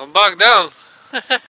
I'm bogged down.